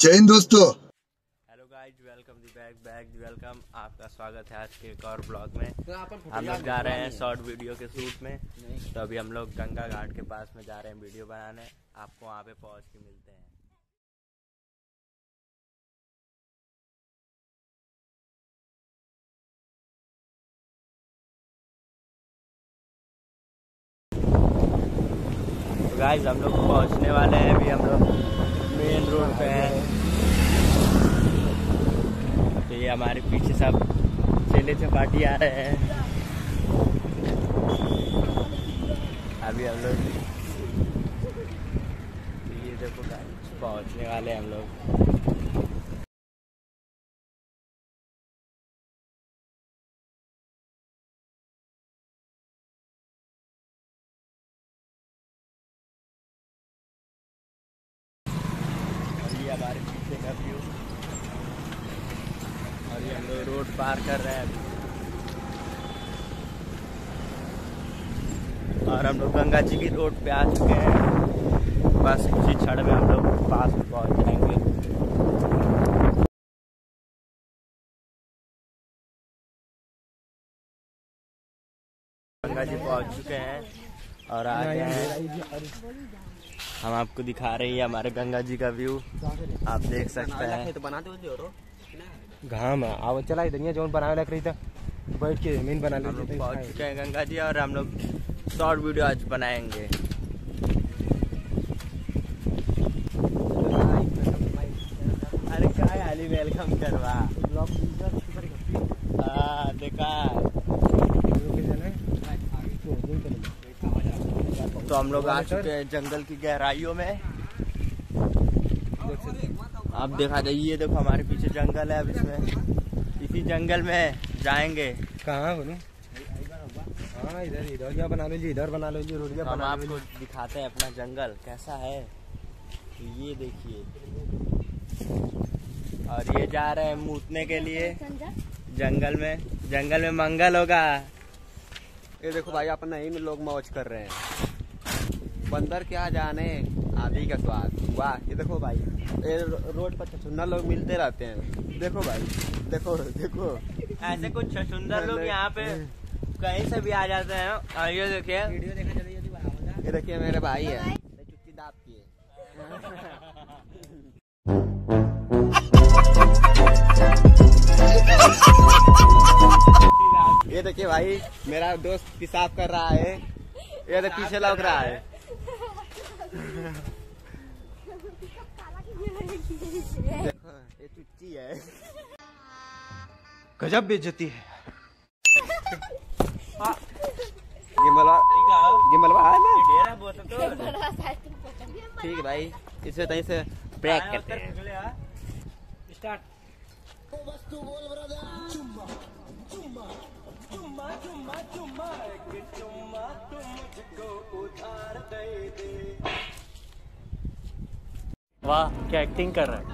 जय हिंद दोस्तों। Hello guys welcome the back back welcome आपका स्वागत है आज के एक और ब्लॉग में। हम लोग जा रहे हैं शॉर्ट वीडियो के शूट में। तो अभी हम लोग गंगा घाट के पास में जा रहे हैं वीडियो बनाने। आपको वहाँ पे पहुँच के मिलते हैं। तो गाइस हम लोग पहुँचने वाले हैं। अभी हम लोग मेन रोड पे है। तो ये हमारे पीछे सब चेले चपाटी आ रहे हैं। अभी हम लोग ये देखो पहुँचने वाले हम लोग। और ये हमारे पीछे का व्यू और ये हम लोग रोड पार कर रहे हैं और हम लोग गंगा जी की रोड पे आ चुके हैं। बस इसी क्षण में हम लोग पास में पहुँच जाएँगे। गंगा जी पहुँच चुके हैं और आ गए हैं। हम आपको दिखा रहे हैं हमारे गंगा जी का व्यू। आप देख सकते हैं। तो घाम है। अब चला इधर जोन बनावे लग रही था। बैठ के ज़मीन बना लेते पहुँच चुके हैं गंगा जी और हम लोग शॉर्ट वीडियो आज बनाएँगे। अरे काय वेलकम करवा। हाँ, देखा। तो हम लोग आ चुके हैं जंगल की गहराइयों में। आप देखा जाइए ये देखो हमारे पीछे जंगल है अब इसमें। इसी जंगल में जाएँगे। कहाँ बोलूँ? हाँ इधर इधर बना लो जी इधर बना लो जी रोडिया हम आपको दिखाते हैं अपना जंगल कैसा है। तो ये देखिए। और ये जा रहे हैं मूतने के लिए। जंगल में जंगल में मंगल होगा। ये देखो भाई अपना ही में लोग मौज कर रहे हैं। बंदर क्या जाने? आदि का स्वाद। वाह ये देखो भाई। ये रोड पर छछुन्ना लोग मिलते रहते हैं। देखो भाई देखो देखो। ऐसे कुछ सुंदर लोग यहाँ पे कहीं से भी आ जाते हैं। और ये देखिए। ये देखिए मेरे भाई है। चुट्टी दाप की ये देखिए भाई मेरा दोस्त पेशाब कर रहा है। ये तो पीछे लग रहा है। ये चुच्ची है। गजब बेइज्जती है गिम्बल है ना? डेरा बोल सकते हो ठीक है भाई इसे तहीं से ब्रेक करते हैं। स्टार्ट। वाह क्या एक्टिंग कर रहा है?